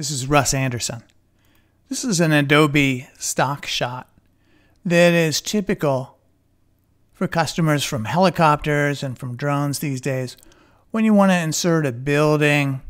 This is Russ Andersson. This is an Adobe stock shot that is typical for customers from helicopters and from drones these days when you want to insert a building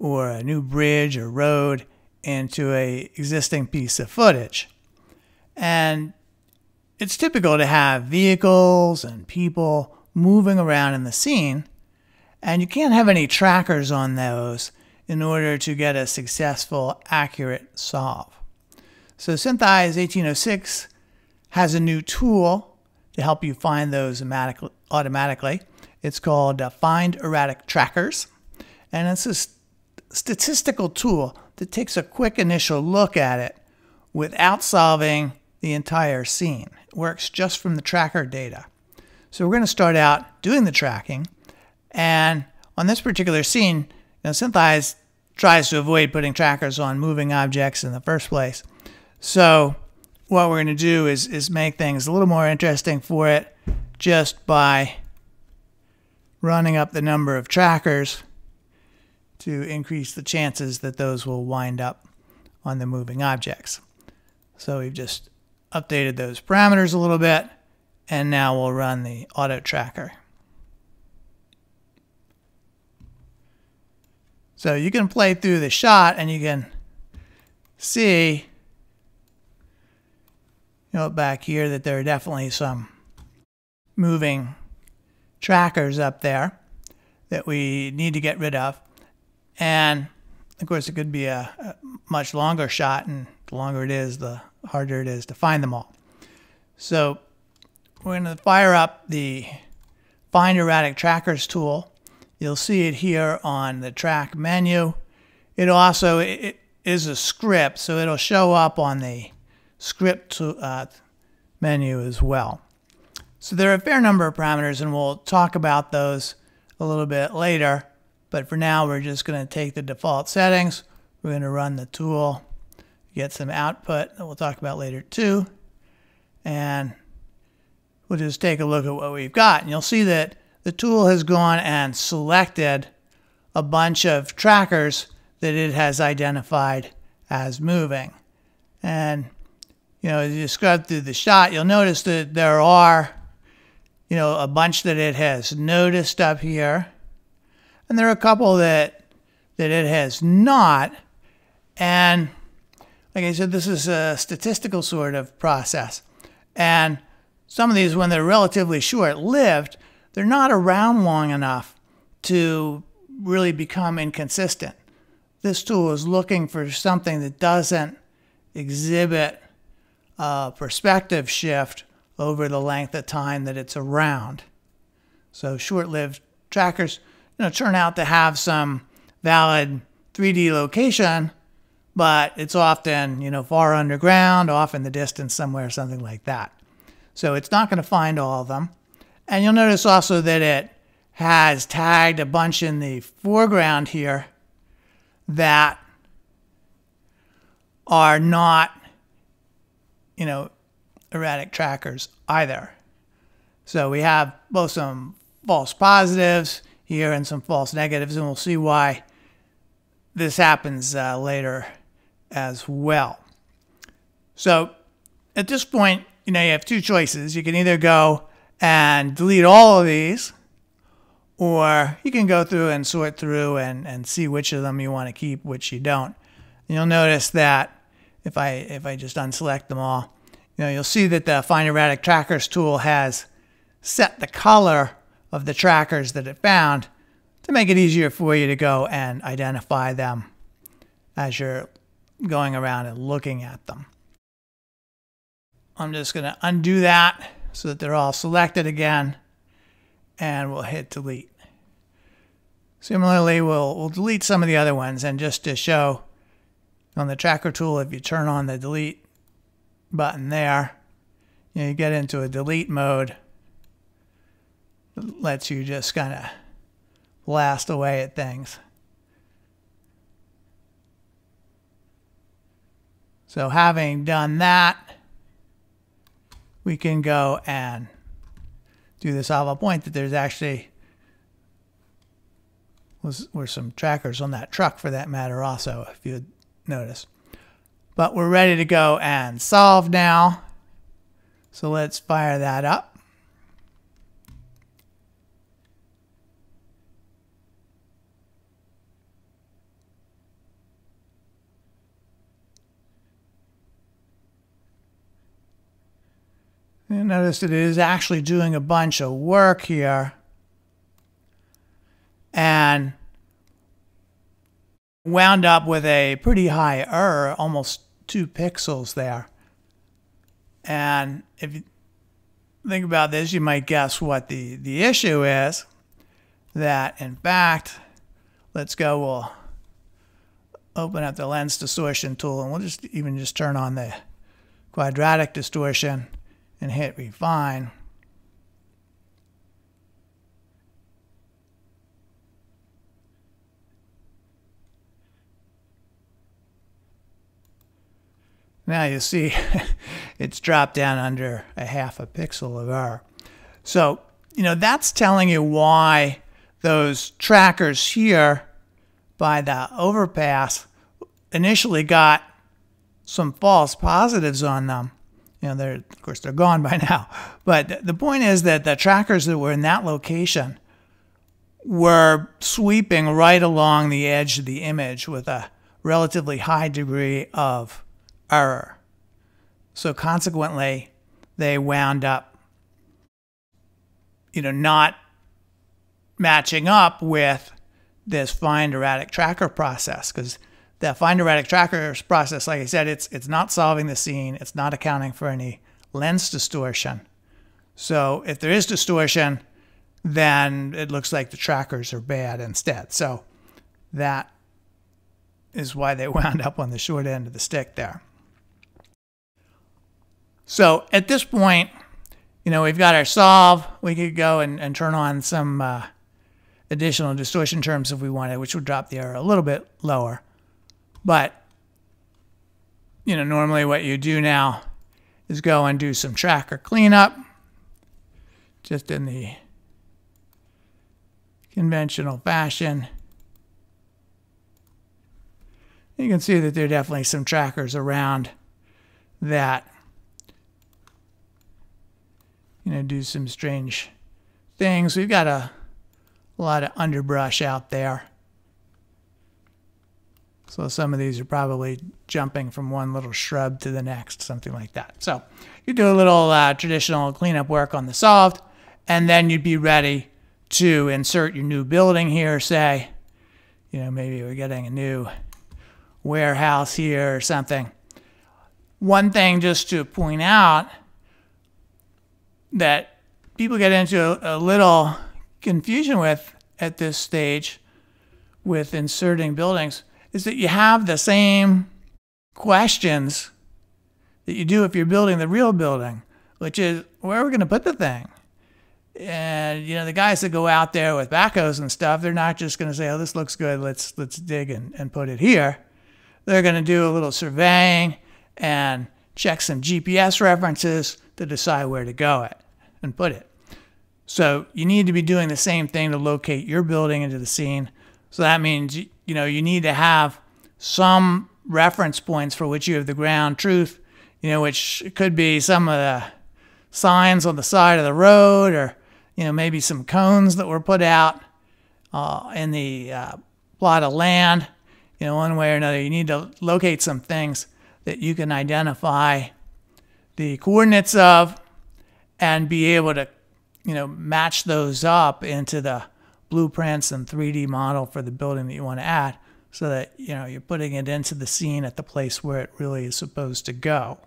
or a new bridge or road into a existing piece of footage. And it's typical to have vehicles and people moving around in the scene, and you can't have any trackers on those in order to get a successful, accurate solve. So SynthEyes 1806 has a new tool to help you find those automatically. It's called uh, Find Erratic Trackers, and it's a st statistical tool that takes a quick initial look at it without solving the entire scene. It works just from the tracker data. So we're going to start out doing the tracking, and on this particular scene, you know, SynthEyes tries to avoid putting trackers on moving objects in the first place. So what we're going to do is, is make things a little more interesting for it just by running up the number of trackers to increase the chances that those will wind up on the moving objects. So we've just updated those parameters a little bit and now we'll run the auto tracker. So you can play through the shot and you can see you know back here that there are definitely some moving trackers up there that we need to get rid of. And of course it could be a, a much longer shot and the longer it is the harder it is to find them all. So we're going to fire up the Find Erratic Trackers tool You'll see it here on the track menu. It also it is a script, so it'll show up on the script uh, menu as well. So there are a fair number of parameters, and we'll talk about those a little bit later. But for now, we're just going to take the default settings. We're going to run the tool, get some output that we'll talk about later too. And we'll just take a look at what we've got. And you'll see that the tool has gone and selected a bunch of trackers that it has identified as moving. And, you know, as you scrub through the shot, you'll notice that there are, you know, a bunch that it has noticed up here. And there are a couple that, that it has not. And like I said, this is a statistical sort of process. And some of these, when they're relatively short lived, they're not around long enough to really become inconsistent. This tool is looking for something that doesn't exhibit a perspective shift over the length of time that it's around. So short-lived trackers you know, turn out to have some valid 3D location, but it's often, you know, far underground, off in the distance somewhere, something like that. So it's not going to find all of them. And you'll notice also that it has tagged a bunch in the foreground here that are not, you know, erratic trackers either. So we have both some false positives here and some false negatives, and we'll see why this happens uh, later as well. So at this point, you know, you have two choices. You can either go and delete all of these, or you can go through and sort through and, and see which of them you want to keep, which you don't. And you'll notice that if I if I just unselect them all, you know, you'll see that the Find Erratic Trackers tool has set the color of the trackers that it found to make it easier for you to go and identify them as you're going around and looking at them. I'm just going to undo that so that they're all selected again and we'll hit delete. Similarly, we'll, we'll delete some of the other ones and just to show on the tracker tool, if you turn on the delete button there, you, know, you get into a delete mode. It lets you just kind of blast away at things. So having done that, we can go and do this solve a point that there's actually was were some trackers on that truck for that matter also if you notice. But we're ready to go and solve now. So let's fire that up. Notice that it is actually doing a bunch of work here. And wound up with a pretty high error, almost two pixels there. And if you think about this, you might guess what the, the issue is. That, in fact, let's go, we'll open up the lens distortion tool, and we'll just even just turn on the quadratic distortion and hit refine. Now you see it's dropped down under a half a pixel of error. So, you know, that's telling you why those trackers here by the overpass initially got some false positives on them. You know, they're, of course, they're gone by now. But the point is that the trackers that were in that location were sweeping right along the edge of the image with a relatively high degree of error. So consequently, they wound up, you know, not matching up with this find erratic tracker process because the find erratic trackers process, like I said, it's it's not solving the scene. It's not accounting for any lens distortion. So if there is distortion, then it looks like the trackers are bad instead. So that is why they wound up on the short end of the stick there. So at this point, you know, we've got our solve. We could go and, and turn on some uh, additional distortion terms if we wanted, which would drop the error a little bit lower. But, you know, normally what you do now is go and do some tracker cleanup just in the conventional fashion. You can see that there are definitely some trackers around that you know do some strange things. We've got a, a lot of underbrush out there. So some of these are probably jumping from one little shrub to the next, something like that. So you do a little uh, traditional cleanup work on the solved, and then you'd be ready to insert your new building here, say, you know, maybe we're getting a new warehouse here or something. One thing just to point out that people get into a, a little confusion with at this stage with inserting buildings is that you have the same questions that you do if you're building the real building, which is where are we going to put the thing? And you know the guys that go out there with backhoes and stuff, they're not just going to say, "Oh, this looks good. Let's let's dig and, and put it here." They're going to do a little surveying and check some GPS references to decide where to go it and put it. So you need to be doing the same thing to locate your building into the scene. So that means you know, you need to have some reference points for which you have the ground truth, you know, which could be some of the signs on the side of the road or, you know, maybe some cones that were put out uh, in the uh, plot of land. You know, one way or another, you need to locate some things that you can identify the coordinates of and be able to, you know, match those up into the blueprints and 3D model for the building that you want to add so that you know you're putting it into the scene at the place where it really is supposed to go.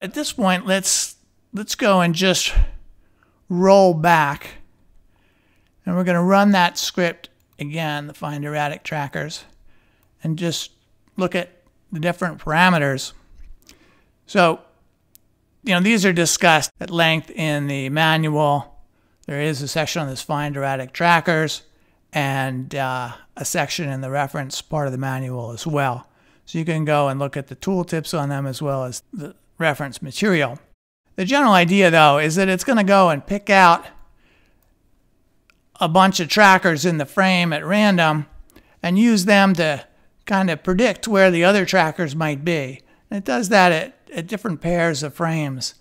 At this point, let's let's go and just roll back. And we're going to run that script again, the find erratic trackers, and just look at the different parameters. So, you know, these are discussed at length in the manual there is a section on this find erratic trackers and uh, a section in the reference part of the manual as well. So you can go and look at the tooltips on them as well as the reference material. The general idea though is that it's going to go and pick out a bunch of trackers in the frame at random and use them to kind of predict where the other trackers might be. And it does that at, at different pairs of frames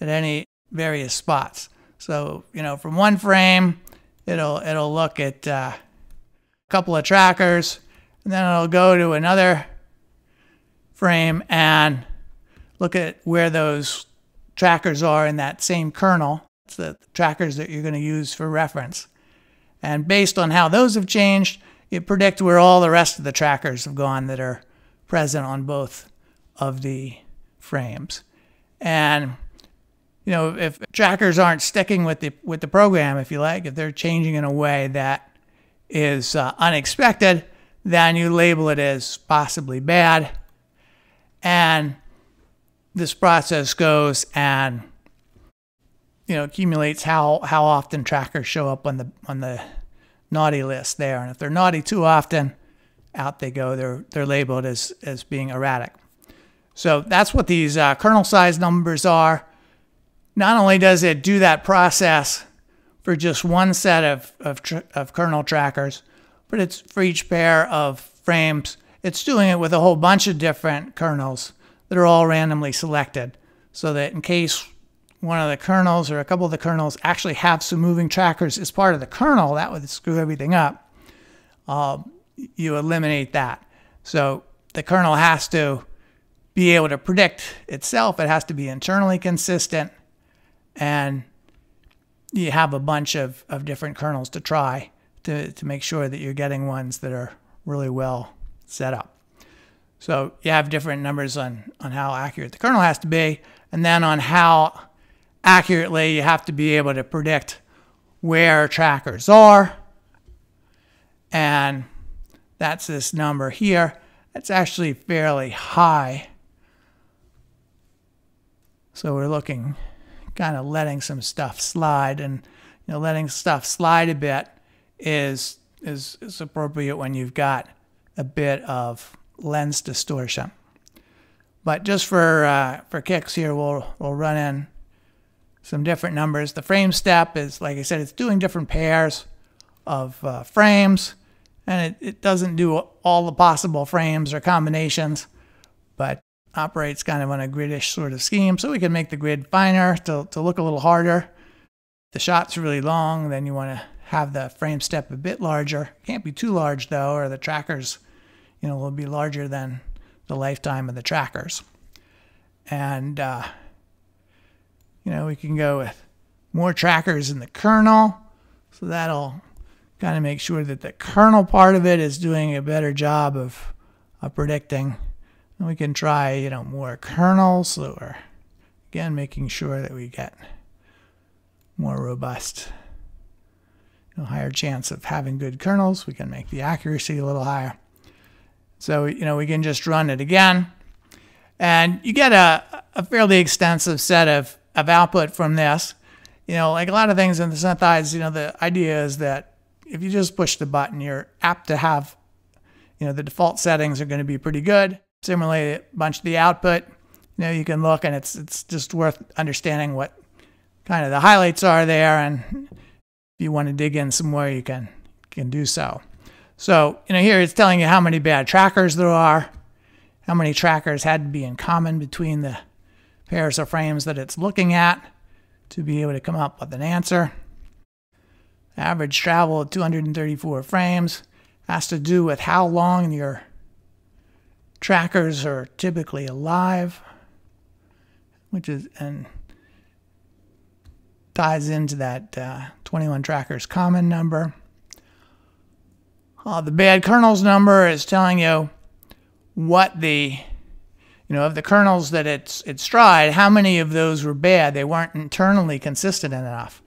at any various spots. So, you know, from one frame, it'll, it'll look at uh, a couple of trackers, and then it'll go to another frame and look at where those trackers are in that same kernel. It's the trackers that you're going to use for reference. And based on how those have changed, you predict where all the rest of the trackers have gone that are present on both of the frames. And you know, if trackers aren't sticking with the with the program, if you like, if they're changing in a way that is uh, unexpected, then you label it as possibly bad. And this process goes and you know accumulates how how often trackers show up on the on the naughty list there. And if they're naughty too often, out they go. They're they're labeled as as being erratic. So that's what these uh, kernel size numbers are. Not only does it do that process for just one set of, of, of kernel trackers, but it's for each pair of frames. It's doing it with a whole bunch of different kernels that are all randomly selected so that in case one of the kernels or a couple of the kernels actually have some moving trackers as part of the kernel, that would screw everything up. Uh, you eliminate that. So the kernel has to be able to predict itself. It has to be internally consistent. And you have a bunch of, of different kernels to try to, to make sure that you're getting ones that are really well set up. So you have different numbers on, on how accurate the kernel has to be, and then on how accurately you have to be able to predict where trackers are. And that's this number here. It's actually fairly high. So we're looking, kind of letting some stuff slide. And you know, letting stuff slide a bit is, is, is appropriate when you've got a bit of lens distortion. But just for, uh, for kicks here, we'll, we'll run in some different numbers. The frame step is, like I said, it's doing different pairs of uh, frames, and it, it doesn't do all the possible frames or combinations, but operates kind of on a gridish sort of scheme. So we can make the grid finer to, to look a little harder. The shot's really long, then you want to have the frame step a bit larger. Can't be too large though, or the trackers, you know, will be larger than the lifetime of the trackers. And uh, you know, we can go with more trackers in the kernel. So that'll kind of make sure that the kernel part of it is doing a better job of, of predicting. And we can try, you know, more kernels. So we're, again, making sure that we get more robust, you know, higher chance of having good kernels. We can make the accuracy a little higher. So, you know, we can just run it again. And you get a, a fairly extensive set of of output from this. You know, like a lot of things in the SynthEyes, you know, the idea is that if you just push the button, you're apt to have, you know, the default settings are going to be pretty good. Similarly, a bunch of the output, you know, you can look and it's it's just worth understanding what kind of the highlights are there, and if you want to dig in some more, you can can do so. So, you know, here it's telling you how many bad trackers there are, how many trackers had to be in common between the pairs of frames that it's looking at to be able to come up with an answer. Average travel of 234 frames has to do with how long your trackers are typically alive, which is and ties into that uh, 21 trackers common number. Uh, the bad kernels number is telling you what the you know, of the kernels that it's it's tried, how many of those were bad? They weren't internally consistent enough.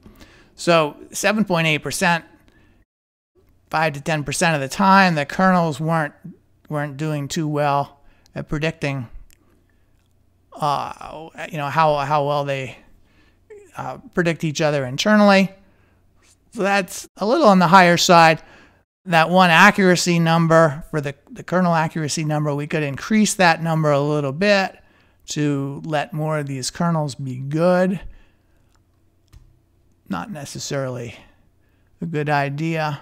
So 7.8%, 5 to 10% of the time, the kernels weren't weren't doing too well at predicting, uh, you know, how how well they uh, predict each other internally. So that's a little on the higher side that one accuracy number for the, the kernel accuracy number, we could increase that number a little bit to let more of these kernels be good. Not necessarily a good idea,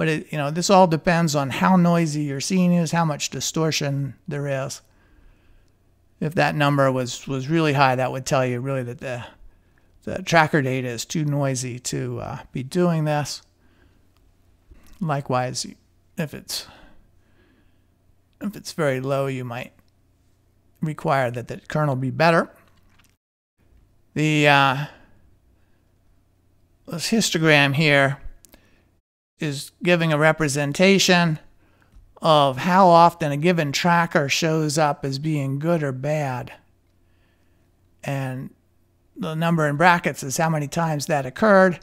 But it, you know, this all depends on how noisy your scene is, how much distortion there is. If that number was was really high, that would tell you really that the the tracker data is too noisy to uh, be doing this. Likewise, if it's if it's very low, you might require that the kernel be better. The uh, this histogram here is giving a representation of how often a given tracker shows up as being good or bad. And the number in brackets is how many times that occurred.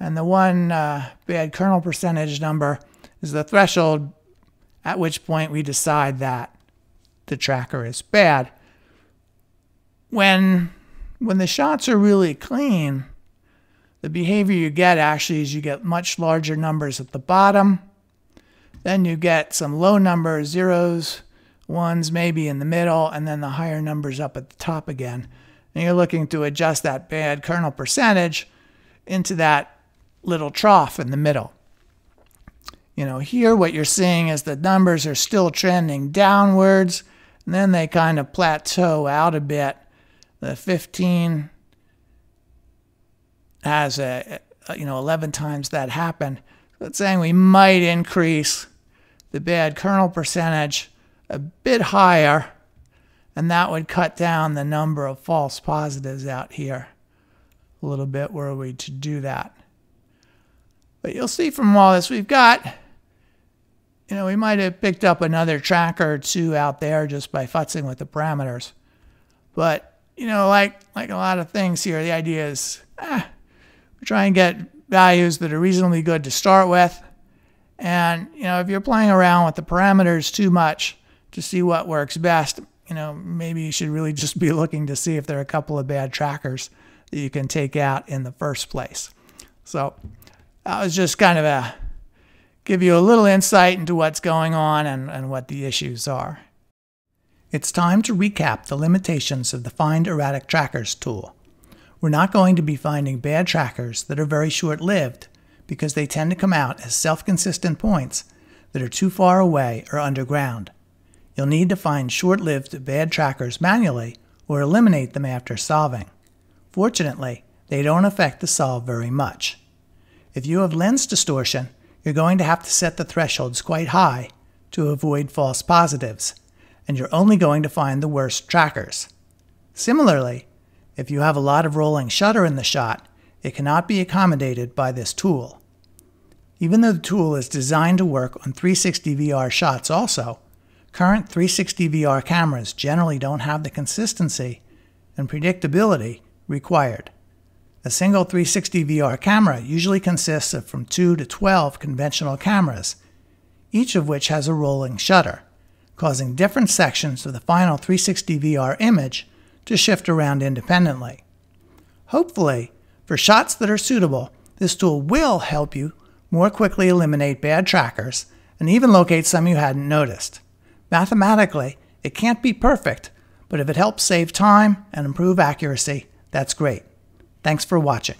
And the one uh, bad kernel percentage number is the threshold at which point we decide that the tracker is bad. When, when the shots are really clean, the behavior you get actually is you get much larger numbers at the bottom. Then you get some low numbers, zeros, ones maybe in the middle, and then the higher numbers up at the top again. And you're looking to adjust that bad kernel percentage into that little trough in the middle. You know, here what you're seeing is the numbers are still trending downwards, and then they kind of plateau out a bit. The 15 has a, you know 11 times that happened. It's saying we might increase the bad kernel percentage a bit higher, and that would cut down the number of false positives out here a little bit were we to do that. But you'll see from all this we've got you know, we might have picked up another tracker or two out there just by futzing with the parameters. But, you know, like like a lot of things here, the idea is ah, try and get values that are reasonably good to start with. And, you know, if you're playing around with the parameters too much to see what works best, you know, maybe you should really just be looking to see if there are a couple of bad trackers that you can take out in the first place. So that was just kind of a give you a little insight into what's going on and, and what the issues are. It's time to recap the limitations of the Find Erratic Trackers tool. We're not going to be finding bad trackers that are very short lived because they tend to come out as self consistent points that are too far away or underground. You'll need to find short lived bad trackers manually or eliminate them after solving. Fortunately, they don't affect the solve very much. If you have lens distortion, you're going to have to set the thresholds quite high to avoid false positives, and you're only going to find the worst trackers. Similarly, if you have a lot of rolling shutter in the shot, it cannot be accommodated by this tool. Even though the tool is designed to work on 360 VR shots also, current 360 VR cameras generally don't have the consistency and predictability required. A single 360 VR camera usually consists of from 2 to 12 conventional cameras, each of which has a rolling shutter, causing different sections of the final 360 VR image to shift around independently. Hopefully, for shots that are suitable, this tool will help you more quickly eliminate bad trackers and even locate some you hadn't noticed. Mathematically, it can't be perfect, but if it helps save time and improve accuracy, that's great. Thanks for watching.